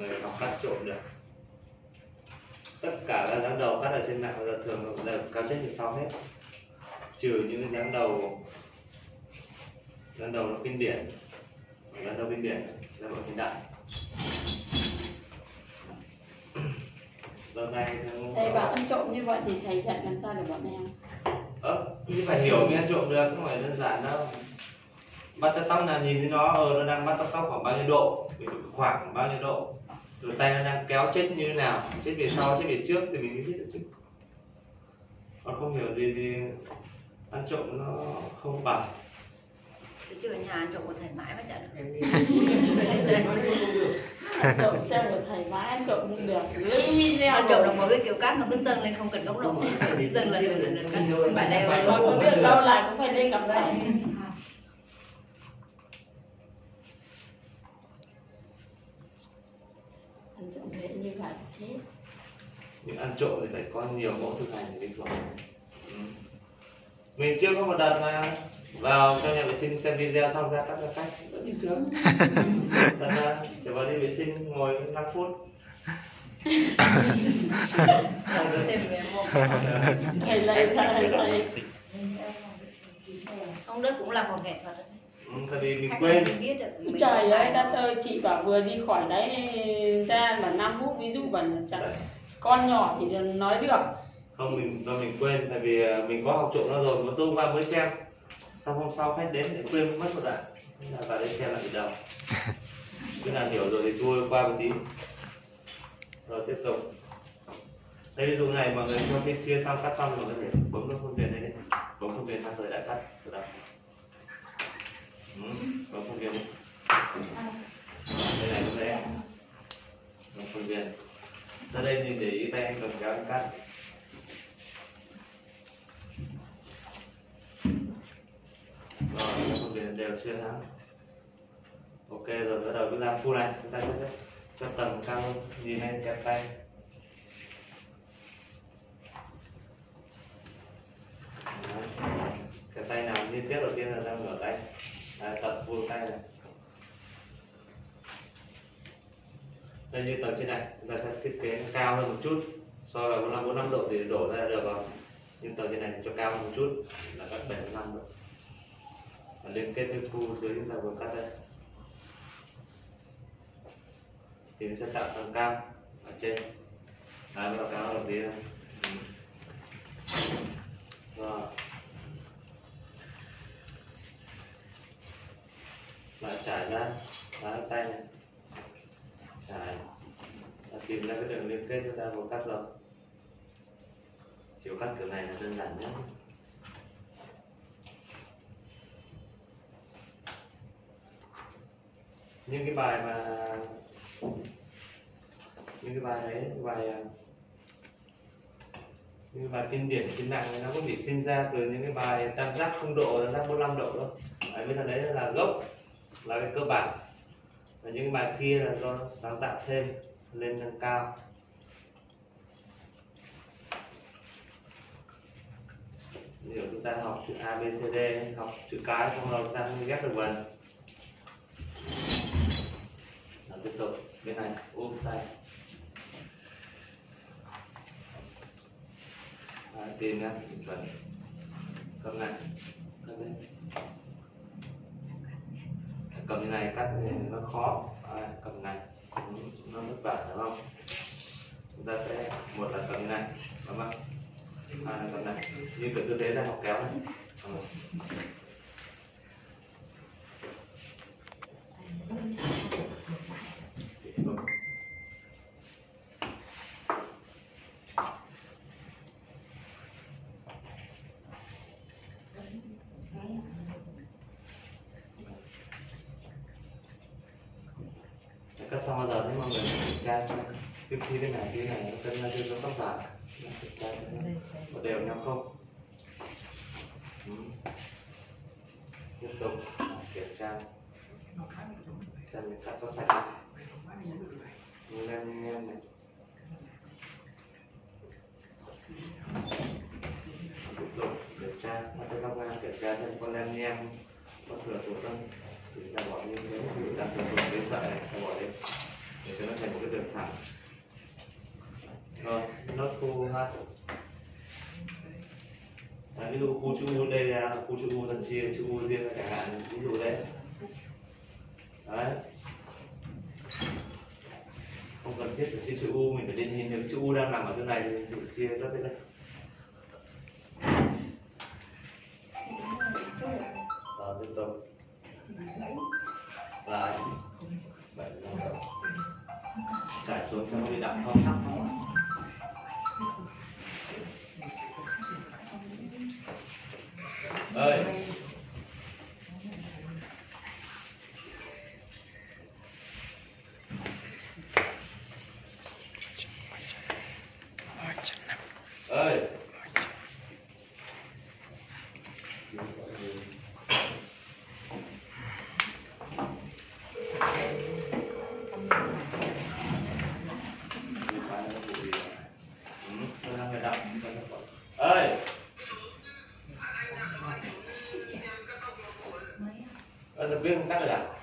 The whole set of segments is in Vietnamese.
người học cắt trộm được. Tất cả các dáng đầu cắt ở trên mạng là thường đều cao chất như sau hết. Trừ những dáng đầu dáng đầu nó kinh điển dáng đầu kinh điển dáng đầu hiện đại. Giờ này thầy bảo ăn trộm như vậy thì thầy dạy làm sao để bọn em? Ơ nhưng phải hiểu mới ăn trộm được không phải đơn giản đâu. Bắt tóc tóc là nhìn thấy nó ờ, nó đang bắt tóc tóc khoảng bao nhiêu độ khoảng bao nhiêu độ rồi tay nó đang kéo chết như thế nào? Chết về sau chết về trước thì mình mới biết được chứ. Còn không hiểu gì thì ăn trộm nó không bằng. Chứ chưa ở nhà ăn trộm của thầy mãi mà chả được ăn trộm xem của thầy mãi ăn trộm không được. Ăn trộm là một cái kiểu cát nó cứ dâng lên không cần gốc độ. Dâng lần lần lần lần cắt không phải leo Mà có việc đâu. Lại cũng phải lên gặp thầy ăn trộm dễ như vậy thế nhưng ăn trộm thì phải có nhiều mẫu thực hành để bình thường ừ. mình chưa có một đợt mà. Vào trong nhà vệ sinh xem video xong ra cắt ra cách vẫn bình thường. Đợt ra chỉ vào đi vệ sinh ngồi 5 phút. Thầy ông đức cũng là một nghệ thuật. Ừ, tại vì mình khách quên. chỉ biết được mình trời ơi đất ơi chị bảo vừa đi khỏi đấy ra mà 5 phút ví dụ bằng chẳng con nhỏ thì nói được. Không mình do mình quên tại vì à, mình có học trộm nó rồi một tu qua mới xem xong hôm sau khách đến để quên mất một đoạn Thế là vào đây xem lại từ đầu. Cứ nào hiểu rồi thì tua qua một tí. Rồi tiếp tục. Đây ví dụ này mọi người sau khi chia xong cắt xong rồi mọi người có thể bấm nút phương tiện đây đấy bấm phương tiện sang rồi đã cắt. Từ đầu ừ, bấm phương tiện đi. Đây này lúc đấy bấm phương tiện ra đây thì để tay anh cầm kéo cắt. Rồi không để đều chưa hả? Ok rồi bắt đầu cứ làm full này chúng ta sẽ cho tầm cao hơn nhìn lên kẹp tay. Đấy. Cái tay nào liên tiếp đầu tiên là đang ngửa tay. Đấy, tập vuông tay này. Đây như tầng trên này, chúng ta sẽ thiết kế cao hơn một chút, so với 45 45 độ thì đổ ra được rồi. Nhưng tầng trên này thì cho cao hơn một chút, là các 75 độ. Và liên kết với khu dưới chúng ta vừa cắt đây. Thì nó sẽ tạo tầng cao ở trên. Đấy bắt cao hơn tí này rồi lại trải ra đá tay này trải ra cái đường liên kết chúng ta vừa cắt rồi chiều cắt kiểu này là đơn giản nhất. Những cái bài mà những cái bài đấy bài những cái bài kinh điển trên mạng này nó cũng chỉ sinh ra từ những cái bài tam giác không độ tam giác 45 độ thôi. Đấy, bây giờ đấy là gốc là cái cơ bản. Và những cái bài kia là do sáng tạo thêm lên nâng cao. Nếu chúng ta học chữ A, B, C, D, học chữ cái xong rồi chúng ta mới ghép được vần. Rồi tiếp tục bên này ôm tay. Đấy, tìm nhá chuẩn cầm này cầm lên cầm như này cắt thì nó khó nó vất vả, đúng không? Chúng ta sẽ, một là cầm như này, đúng không? Hai là cầm này. Như kiểu tư thế ra học kéo này. Ừ. Tiếp tục cắt xong bao giờ thế mọi người kiểm tra xem cái khi cái này cái này nó cân ra trên tóc giả kiểm tra có đều nhau không ừ. tiếp tục kiểm tra xem mình cắt có sạch không lên em này tiếp tục kiểm tra bắt tay góc ngang kiểm tra xem con lem nhem có thừa số không thì ta bỏ như thế thì ta thường dùng cái sợi này ta bỏ đi. Để cho nó thành một cái đường thẳng. Vâng, Rồi nốt khu ha à, ví dụ khu chữ U đây là khu chữ U dần chia chữ U riêng chẳng hạn ví dụ đấy đấy. Không cần thiết phải chia chữ U mình phải định hình được chữ U đang nằm ở chỗ này thì mình tự chia rất đây. Rồi tiếp tục lại bảy năm đầu trải xuống xem có bị đậm không ơi ơi. Ờ, tập viên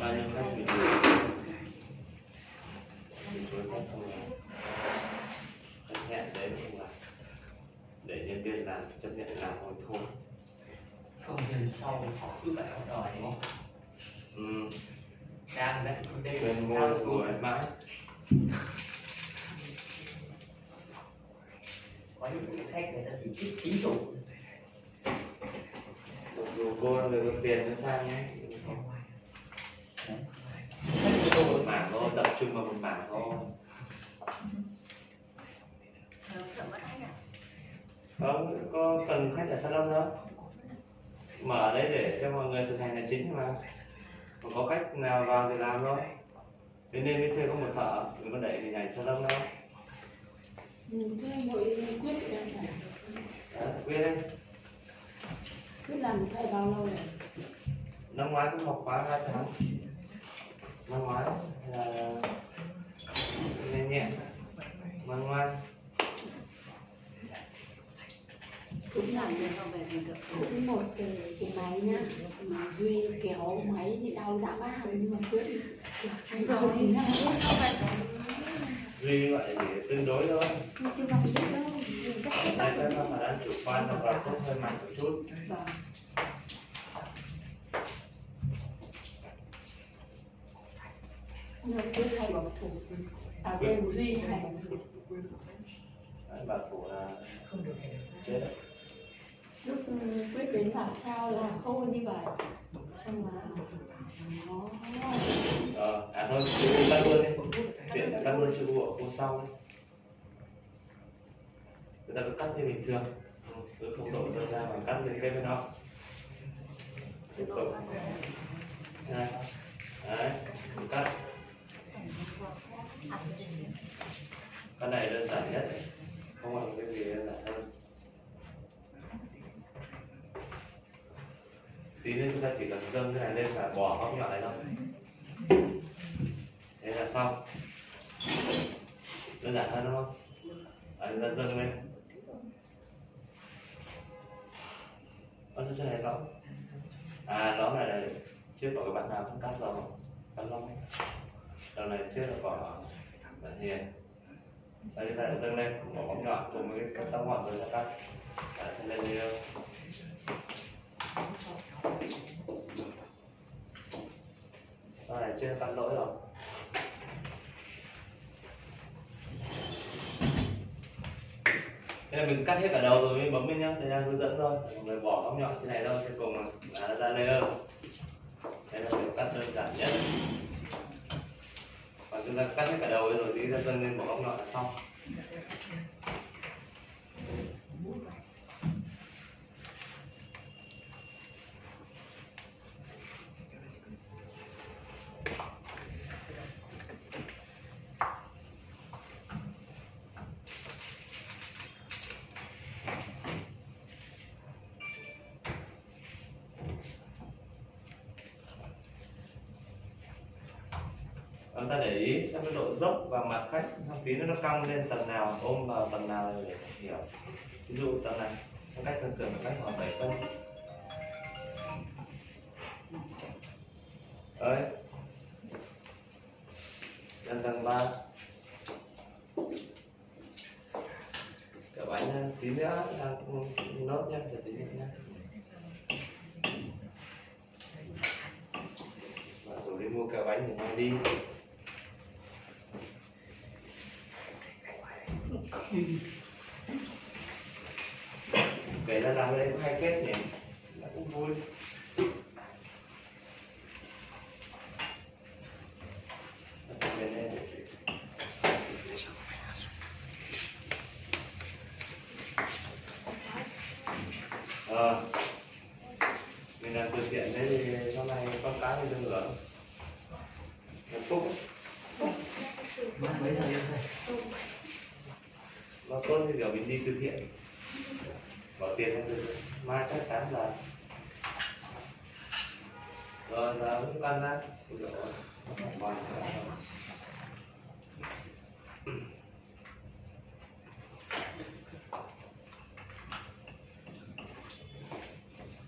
bao nhiêu khách mình mình với khách không làm khách hẹn đến không làm để nhân viên làm chấp nhận làm thôi thôi không thì sau họ cứ phải họ đòi đúng không ừ. đang đấy đây quên sao ngồi xuống ngồi mãi có những cái khách người ta chỉ thích chính chủ dù cô là tiền nó sang nhé Đấy. một mảng thôi tập trung vào một mảng thôi không có cần khách ở salon đâu mở đấy để cho mọi người thực hành là chính mà còn có khách nào vào thì làm thôi thế nên mới thuê có một thợ đừng có đẩy thì nhảy salon đâu Ừ, thế mỗi quyết thì đang phải Đấy, quyết đấy quyết làm thầy bao lâu rồi năm ngoái cũng học khóa hai tháng năm ngoái là nhanh nhẹn ngoan ngoan cũng làm được không về thì được cũng một cái, cái máy nhá mà duy kéo máy thì đau dã man nhưng mà quyết thì xong rồi thì nó. Không phải duy gọi là chỉ tương đối thôi. Không chưa bằng biết đâu. Mình đây các bạn đang chủ quan là sốt hơi mạnh một chút. Vâng nhưng quyết hay bảo thủ à quên duy hay bảo thủ Đấy, thủ là không được thì được chết đấy lúc quyết đến bảo sao là không đi vào xong là nó ờ à thôi chú u cắt luôn đi chuyện là cắt luôn chữ của cô sau đi người ta cứ cắt như bình thường cứ không đổ ra ra mà cắt lên cái bên đó tiếp tục đấy, đấy cắt cái này đơn giản nhất không cần cái gì đơn giản hơn. Tí nữa chúng ta chỉ cần dâng cái này lên và bỏ góc nhỏ này thôi. Thế là xong. Đơn giản hơn đúng không? À, chúng ta dâng lên. Ơ, chỗ này lõm à đó này là trước có cái bạn nào không cắt rồi cắt lông đằng này trước là vỏ là hiền. Đây là dâng lên bỏ bóng nhọn cùng với cái tóc ngọn rồi là cắt Đấy, lên đi đâu Sau này chưa cắt lỗi rồi. Thế là mình cắt hết cả đầu rồi mới bấm lên nhá, đây là hướng dẫn thôi. Người bỏ góc nhọn trên này đâu, trên cùng là ra layer Đây là việc cắt đơn giản nhất. Chúng ta cắt hết cả đầu rồi thì ra dân lên bỏ ống nhọn là xong. Chúng ta để ý xem cái độ dốc và mặt khách thằng tín nó cong lên tầng nào, ôm vào tầng nào để hiểu. Ví dụ tầng này, cái cách thường thường là cách khoảng 7 phân. Đấy. Lên tầng 3 các bạn nha, tí nữa là nốt nha chờ tí nữa nha. Và rồi đi mua kẹo bánh để mang đi. Kể ra làm đây cũng hay kết nhỉ? Là cũng vui. À, mình làm từ thiện đấy thì sau này con cái thì được hưởng hạnh phúc mấy thời gian thôi nó tốt như kiểu mình đi từ thiện. Bỏ tiền ra từ ma mai chắc chắn là rồi, là cũng căn ra. Ôi dồi ôi, nó còn nữa.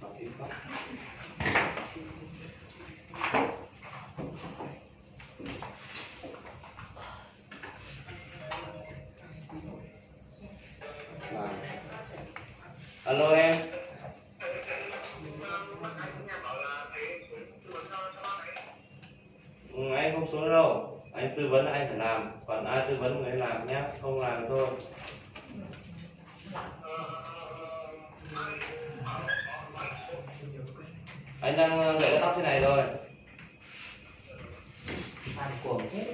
Học ý pháp. À. Alo em. Ừ, anh không xuống đâu. Anh tư vấn anh phải làm. Còn ai tư vấn người làm nhé không làm thôi. Anh đang ờ, để tóc thế này rồi Phan cuồng thế.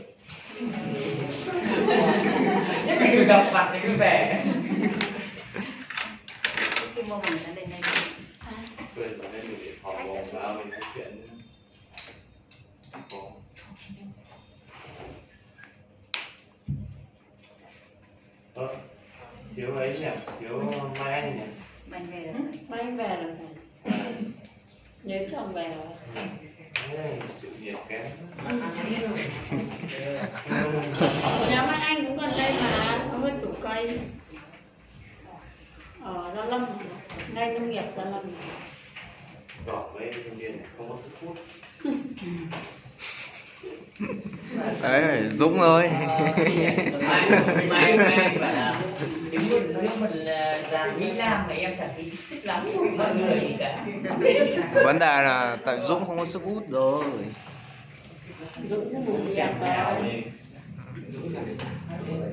Nhất là người gặp mặt thì cứ vẻ. Cái mô hình ở đây này quên rồi nên họ mồm vào mình nói chuyện Ờ, thiếu ấy nhỉ thiếu mai anh nhỉ Mình về rồi Mai Anh về rồi Nhớ chồng về rồi Đấy, chịu nhiệt kém Nhà mai anh cũng gần đây mà Có bên chủ cây. Ở Gia Lâm Ngay nông nghiệp Gia Lâm. Đỏ với nhân viên này không có sức hút. Đấy dũng là nếu một nếu một là già Mỹ Nam mà em chẳng thấy xích lắm mọi người cả. vấn đề là tại dũng không có sức hút rồi. Dũng cũng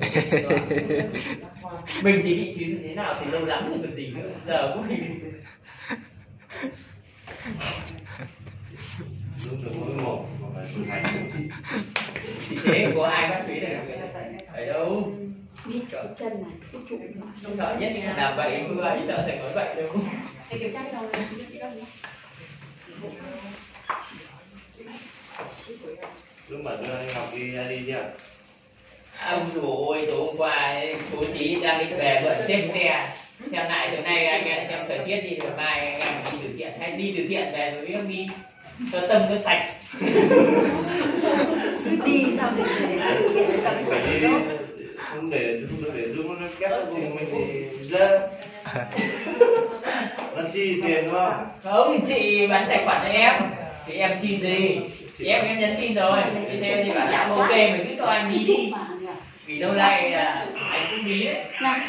mình thì trí như thế nào thì lâu lắm rồi còn gì nữa. Giờ cũng thì hành chỉ thế có ai bắt phí được ở đâu? Đi cái chân này Cái trụ này. Sợ nhất là làm vậy cứ ai sợ thầy nói vậy đâu. Để kiểm tra cái đầu này chị đâu nhé. Lúc mà đưa anh Ngọc đi đi chưa À, ông chủ ôi tối hôm qua ấy, chú chí đang đi về mượn xem xe. Xem lại tối nay anh em xem thời tiết đi rồi mai anh em đi từ thiện. Hay đi từ thiện về rồi biết đi. Cho tâm cho sạch. Đi sao để để thực hiện cho cái phải sản đi tốt không để không để dung nó kép cùng mình thì dơ nó chi tiền đúng không? Không chị bán tài khoản cho em. Thì em chi gì? Em em nhắn tin rồi. Như thế thì bảo là ok mình cứ cho anh đi. Đi vì lâu nay là anh cũng bí đấy. Này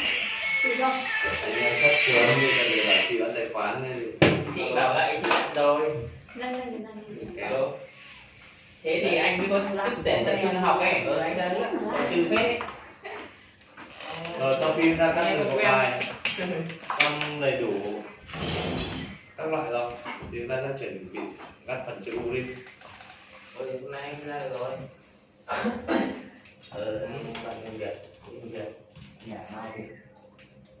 Tự do. Sắp sớm như là để bảo chị bán tài khoản thì chị bảo vậy chị nhận rồi. Lên lên lên lên Kéo. thế thì anh mới có sức để tập trung học ấy. Ở anh đấy từ phết ấy. rồi sau khi ra các được một bài xong đầy đủ các loại rồi. Thì chúng ta sẽ chuẩn bị các phần chữ U đi. Ôi, hôm nay anh ra được rồi ờ đấy bạn nhân việt nhân việt nhà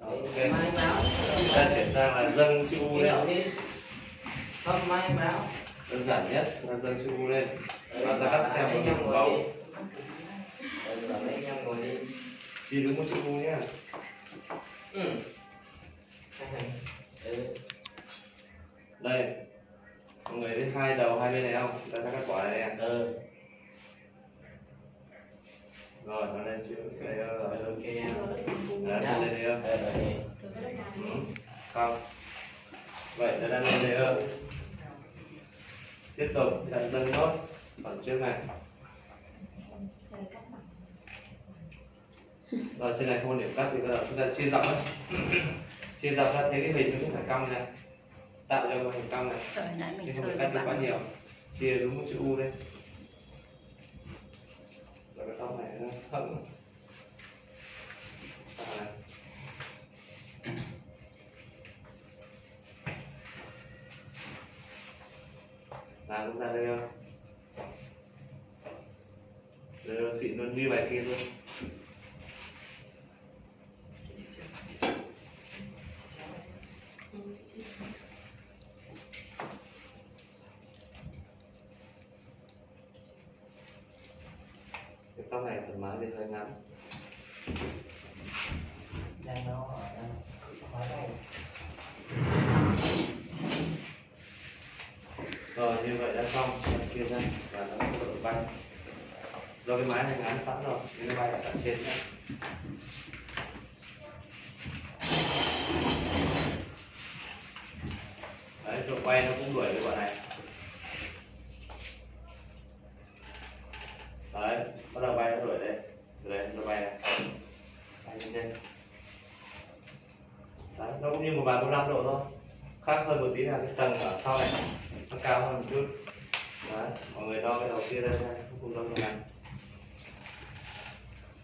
Đó, ok mai báo chúng ta chuyển sang là dâng chữ U đi. Lên không mai báo đơn giản nhất là dâng chữ U lên và ta cắt theo một đường bầu chi đúng một chữ U nhé ừ. Ừ. đây mọi người thấy hai đầu hai bên này không? Ta sẽ cắt quả này nè. Ừ không. Vậy là đang lên layer tiếp tục dần dần nốt phần trước này. Rồi trên này không có điểm cắt thì bắt đầu chúng ta chia dọc đấy chia dọc ra thấy cái hình nó cũng phải cong này. Tạo ra một hình cong này. Chứ không phải cắt đi quá nhiều. Chia đúng một chữ u đây. Rồi cái tóc này nó Tạo này. Làm chúng ta đây đây xịn luôn như bài kia luôn cái tóc này thoải mái thì hơi ngắn. Đang nó đang đây. Rồi như vậy đã xong Em chia ra và nó sẽ được bay. Do cái máy này ngắn sẵn rồi, nên nó bay ở tận trên nhé đấy, chỗ bay nó cũng đuổi cái bọn này. Đấy, bắt đầu bay, nó đuổi đây Từ đây, nó bay này. Bay lên trên. Đấy, nó cũng như một vài 45 độ thôi. Khác hơn một tí là cái tầng ở sau này cao hơn một chút. Đấy, mọi người đo cái đầu kia ra xem cùng đo cho bạn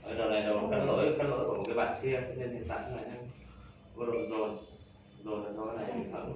ở đầu này đầu cắt lỗi cắt lỗi của một cái bạn kia nên hiện tại này vô độ rồi. Dồn là do cái này mình thẳng